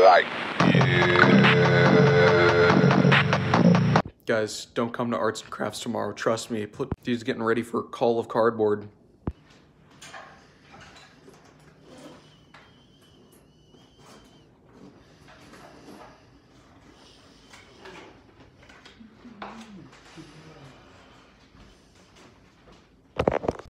like, yeah. Guys, don't come to Arts and Crafts tomorrow. Trust me, he's getting ready for Call of Cardboard.